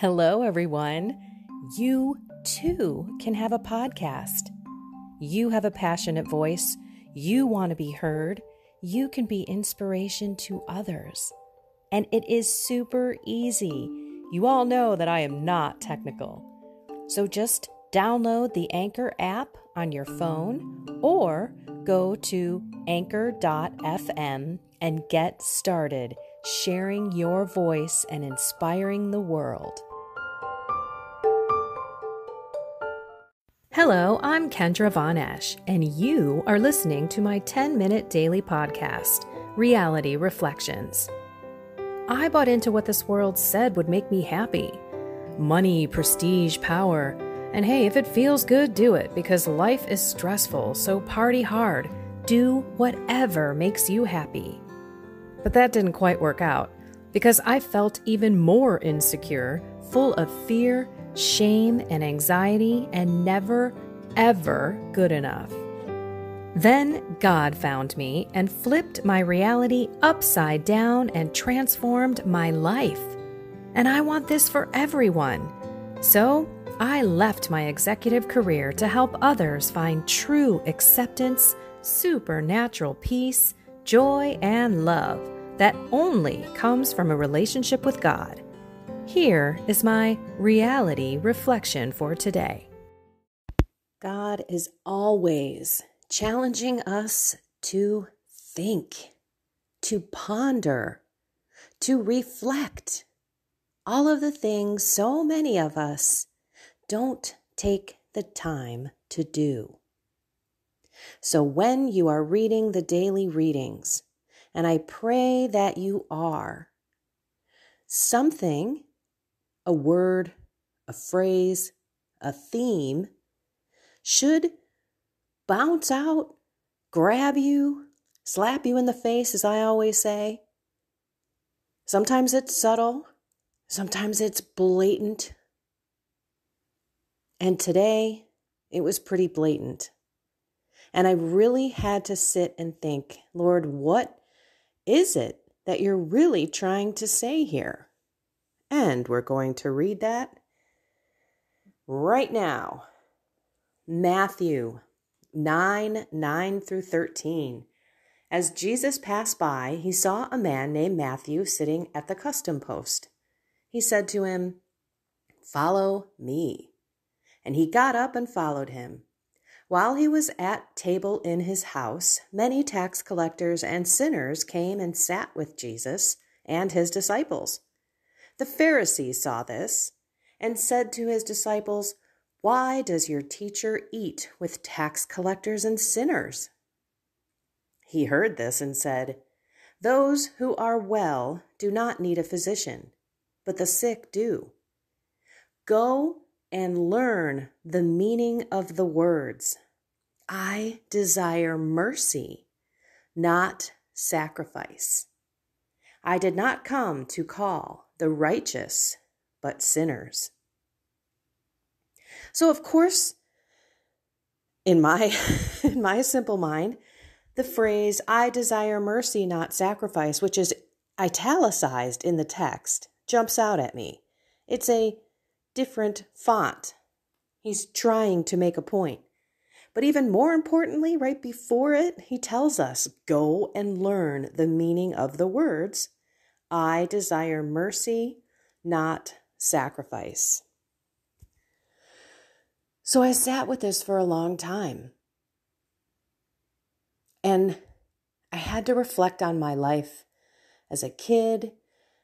Hello, everyone. You too can have a podcast. You have a passionate voice. You want to be heard. You can be inspiration to others. And it is super easy. You all know that I am not technical. So just download the Anchor app on your phone or go to anchor.fm and get started sharing your voice and inspiring the world. Hello, I'm Kendra Von Esh, and you are listening to my 10 minute daily podcast, Reality Reflections. I bought into what this world said would make me happy money, prestige, power. And hey, if it feels good, do it because life is stressful, so party hard. Do whatever makes you happy. But that didn't quite work out because I felt even more insecure, full of fear, shame, and anxiety, and never, ever good enough. Then God found me and flipped my reality upside down and transformed my life. And I want this for everyone. So I left my executive career to help others find true acceptance, supernatural peace, joy, and love that only comes from a relationship with God. Here is my reality reflection for today. God is always challenging us to think, to ponder, to reflect. All of the things so many of us don't take the time to do. So when you are reading the daily readings, and I pray that you are. Something, a word, a phrase, a theme, should bounce out, grab you, slap you in the face, as I always say. Sometimes it's subtle, sometimes it's blatant. And today, it was pretty blatant. And I really had to sit and think, Lord, what is it that you're really trying to say here? And we're going to read that right now. Matthew 9 9 through 13. As Jesus passed by, he saw a man named Matthew sitting at the custom post. He said to him, Follow me. And he got up and followed him. While he was at table in his house, many tax collectors and sinners came and sat with Jesus and his disciples. The Pharisees saw this and said to his disciples, Why does your teacher eat with tax collectors and sinners? He heard this and said, Those who are well do not need a physician, but the sick do. Go and learn the meaning of the words. I desire mercy, not sacrifice. I did not come to call the righteous, but sinners. So, of course, in my, in my simple mind, the phrase, I desire mercy, not sacrifice, which is italicized in the text, jumps out at me. It's a different font. He's trying to make a point. But even more importantly, right before it, he tells us go and learn the meaning of the words I desire mercy, not sacrifice. So I sat with this for a long time. And I had to reflect on my life as a kid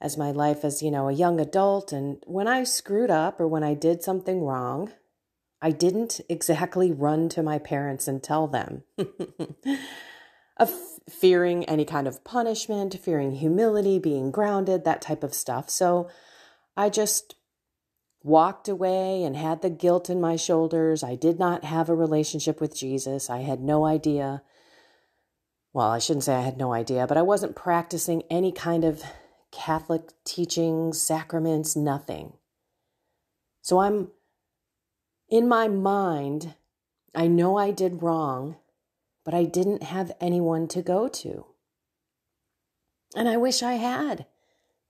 as my life as, you know, a young adult. And when I screwed up or when I did something wrong, I didn't exactly run to my parents and tell them. of fearing any kind of punishment, fearing humility, being grounded, that type of stuff. So I just walked away and had the guilt in my shoulders. I did not have a relationship with Jesus. I had no idea. Well, I shouldn't say I had no idea, but I wasn't practicing any kind of Catholic teachings, sacraments, nothing. So I'm in my mind, I know I did wrong, but I didn't have anyone to go to. And I wish I had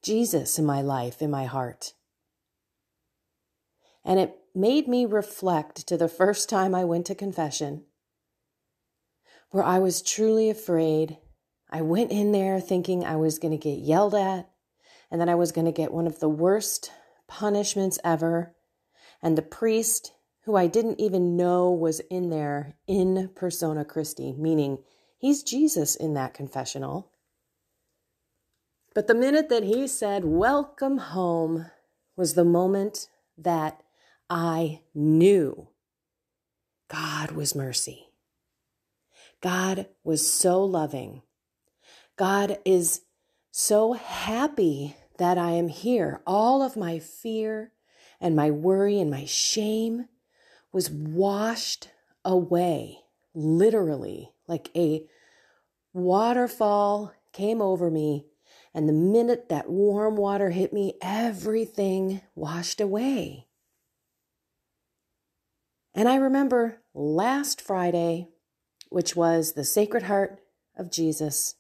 Jesus in my life, in my heart. And it made me reflect to the first time I went to confession, where I was truly afraid. I went in there thinking I was going to get yelled at and that I was going to get one of the worst punishments ever. And the priest, who I didn't even know was in there in persona Christi, meaning he's Jesus in that confessional. But the minute that he said, Welcome home, was the moment that I knew God was mercy. God was so loving. God is so happy that I am here. All of my fear and my worry and my shame was washed away, literally, like a waterfall came over me. And the minute that warm water hit me, everything washed away. And I remember last Friday, which was the Sacred Heart of Jesus,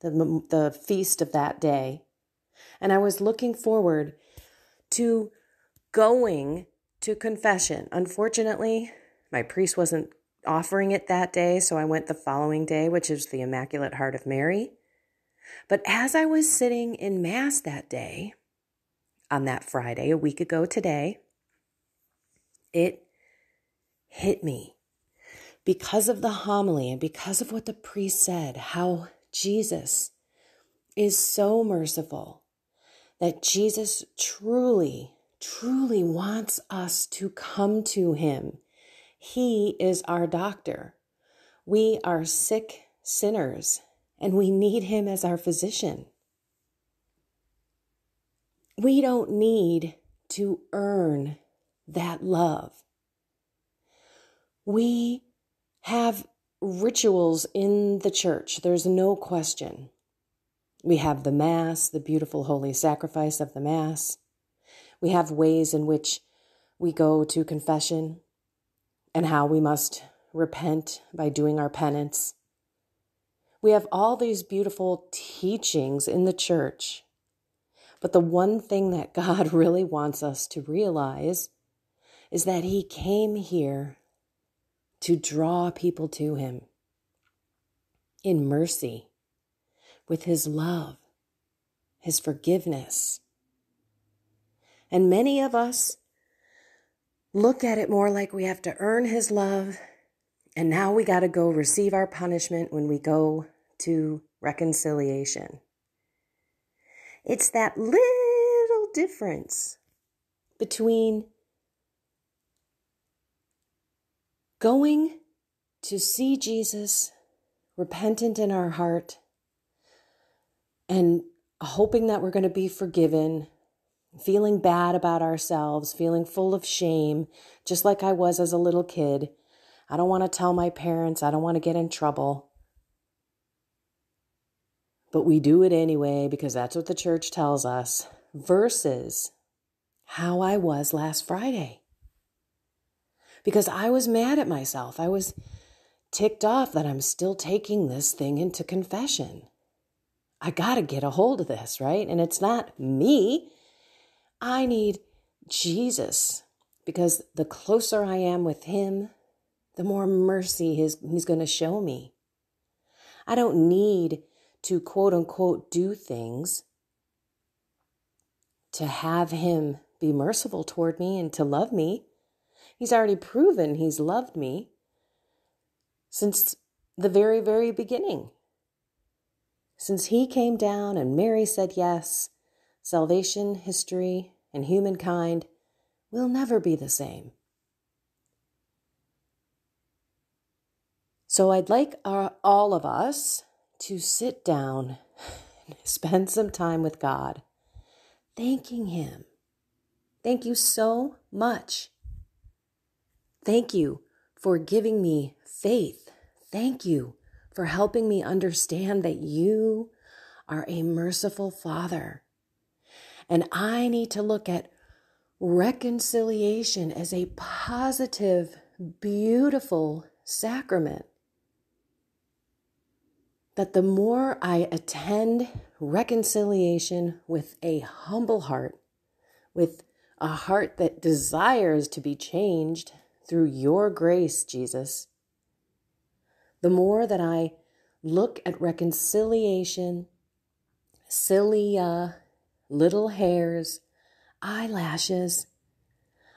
the, the feast of that day. And I was looking forward to going to confession. Unfortunately, my priest wasn't offering it that day, so I went the following day, which is the Immaculate Heart of Mary. But as I was sitting in Mass that day, on that Friday, a week ago today, it hit me because of the homily and because of what the priest said, how Jesus is so merciful that Jesus truly, truly wants us to come to him. He is our doctor. We are sick sinners and we need him as our physician. We don't need to earn that love. We have rituals in the church, there's no question. We have the Mass, the beautiful holy sacrifice of the Mass. We have ways in which we go to confession and how we must repent by doing our penance. We have all these beautiful teachings in the church. But the one thing that God really wants us to realize is that He came here to draw people to Him in mercy with his love, his forgiveness. And many of us look at it more like we have to earn his love, and now we got to go receive our punishment when we go to reconciliation. It's that little difference between going to see Jesus repentant in our heart and hoping that we're going to be forgiven, feeling bad about ourselves, feeling full of shame, just like I was as a little kid. I don't want to tell my parents, I don't want to get in trouble. But we do it anyway because that's what the church tells us, versus how I was last Friday. Because I was mad at myself. I was ticked off that I'm still taking this thing into confession. I got to get a hold of this, right? And it's not me. I need Jesus because the closer I am with Him, the more mercy He's going to show me. I don't need to quote unquote do things to have Him be merciful toward me and to love me. He's already proven He's loved me since the very, very beginning. Since he came down and Mary said yes, salvation, history, and humankind will never be the same. So I'd like our, all of us to sit down and spend some time with God, thanking Him. Thank you so much. Thank you for giving me faith. Thank you for helping me understand that you are a merciful Father. And I need to look at reconciliation as a positive, beautiful sacrament. That the more I attend reconciliation with a humble heart, with a heart that desires to be changed through your grace, Jesus. The more that I look at reconciliation, silly uh, little hairs, eyelashes,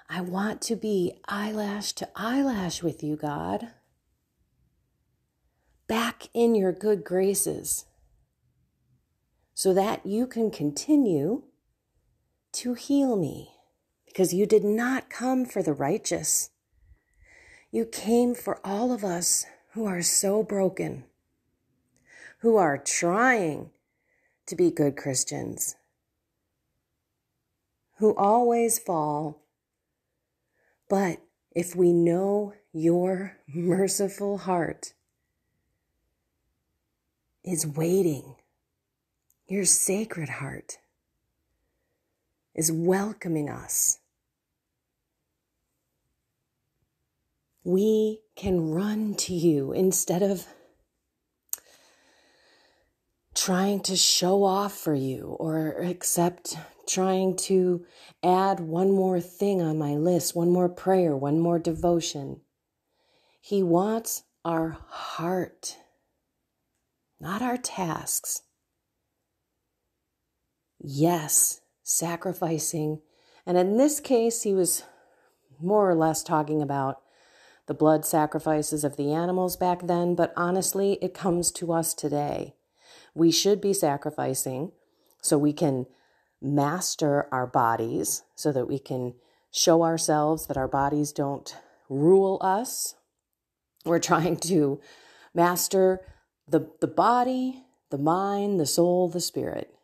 I want to be eyelash to eyelash with you, God. Back in your good graces so that you can continue to heal me because you did not come for the righteous. You came for all of us who are so broken, who are trying to be good Christians, who always fall. But if we know your merciful heart is waiting your sacred heart is welcoming us. We can run to you instead of trying to show off for you or accept trying to add one more thing on my list, one more prayer, one more devotion. He wants our heart, not our tasks yes, sacrificing. And in this case, he was more or less talking about the blood sacrifices of the animals back then, but honestly, it comes to us today. We should be sacrificing so we can master our bodies, so that we can show ourselves that our bodies don't rule us. We're trying to master the, the body, the mind, the soul, the spirit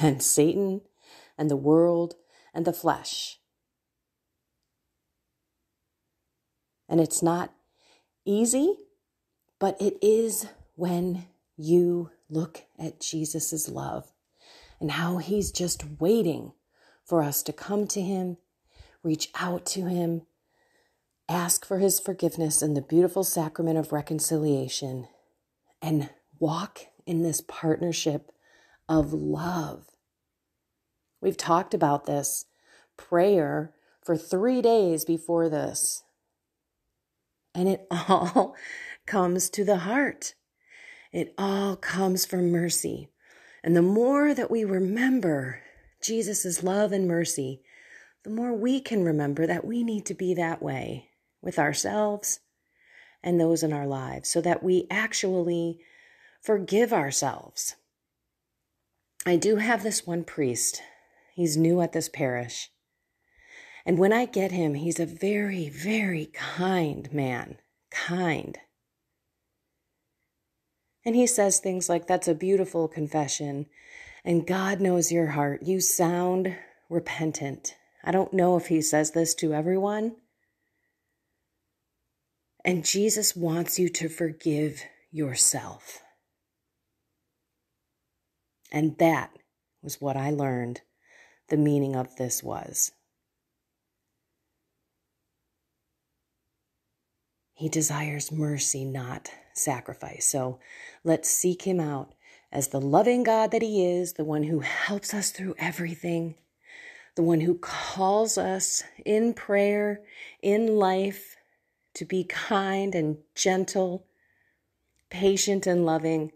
and Satan and the world and the flesh. And it's not easy, but it is when you look at Jesus' love and how he's just waiting for us to come to him, reach out to him, ask for his forgiveness in the beautiful sacrament of reconciliation, and walk in this partnership of love. We've talked about this prayer for three days before this. And it all comes to the heart. It all comes from mercy. And the more that we remember Jesus' love and mercy, the more we can remember that we need to be that way with ourselves and those in our lives so that we actually forgive ourselves I do have this one priest. He's new at this parish. And when I get him, he's a very, very kind man. Kind. And he says things like, That's a beautiful confession. And God knows your heart. You sound repentant. I don't know if he says this to everyone. And Jesus wants you to forgive yourself. And that was what I learned the meaning of this was. He desires mercy, not sacrifice. So let's seek him out as the loving God that he is, the one who helps us through everything, the one who calls us in prayer, in life, to be kind and gentle, patient and loving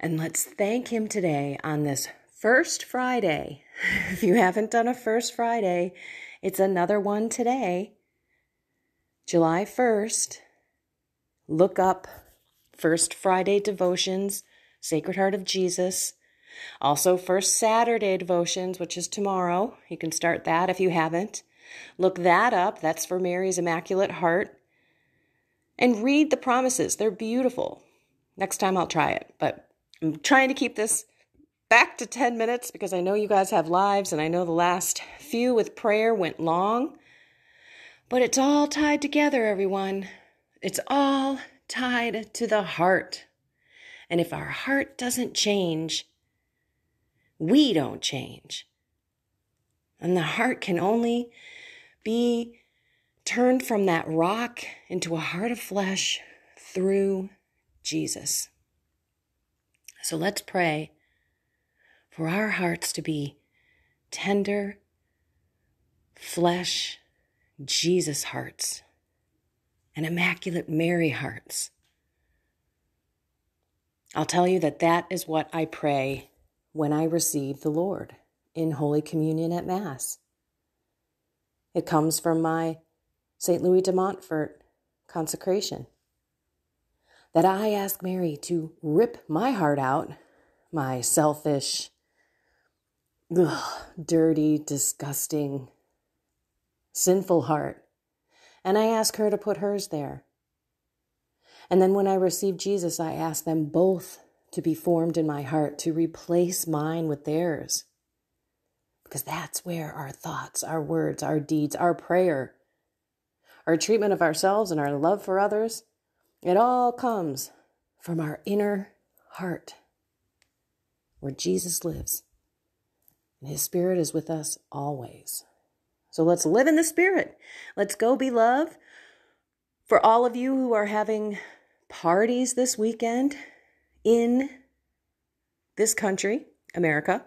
and let's thank Him today on this first Friday. if you haven't done a first Friday, it's another one today, July 1st. Look up First Friday devotions, Sacred Heart of Jesus. Also, First Saturday devotions, which is tomorrow. You can start that if you haven't. Look that up. That's for Mary's Immaculate Heart. And read the promises. They're beautiful. Next time I'll try it, but I'm trying to keep this back to 10 minutes because I know you guys have lives and I know the last few with prayer went long. But it's all tied together, everyone. It's all tied to the heart. And if our heart doesn't change, we don't change. And the heart can only be turned from that rock into a heart of flesh through Jesus. So let's pray for our hearts to be tender, flesh, Jesus hearts and immaculate Mary hearts. I'll tell you that that is what I pray when I receive the Lord in Holy Communion at Mass. It comes from my St. Louis de Montfort consecration. That I ask Mary to rip my heart out, my selfish, ugh, dirty, disgusting, sinful heart, and I ask her to put hers there. And then when I receive Jesus, I ask them both to be formed in my heart, to replace mine with theirs. Because that's where our thoughts, our words, our deeds, our prayer, our treatment of ourselves, and our love for others, it all comes from our inner heart, where Jesus lives. And his spirit is with us always. So let's live in the spirit. Let's go be love. For all of you who are having parties this weekend in this country, America,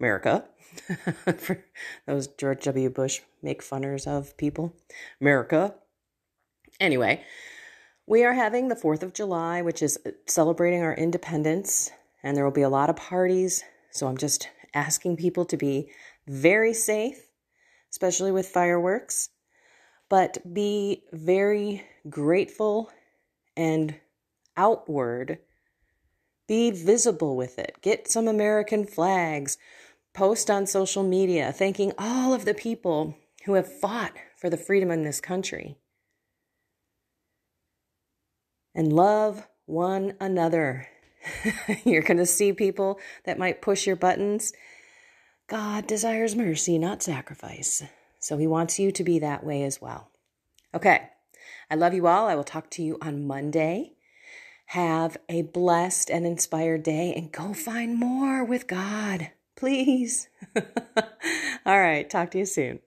America, for those George W. Bush make funners of people, America. Anyway, we are having the 4th of July, which is celebrating our independence, and there will be a lot of parties. So I'm just asking people to be very safe, especially with fireworks, but be very grateful and outward. Be visible with it. Get some American flags. Post on social media thanking all of the people who have fought for the freedom in this country. And love one another. You're going to see people that might push your buttons. God desires mercy, not sacrifice. So he wants you to be that way as well. Okay. I love you all. I will talk to you on Monday. Have a blessed and inspired day and go find more with God, please. all right. Talk to you soon.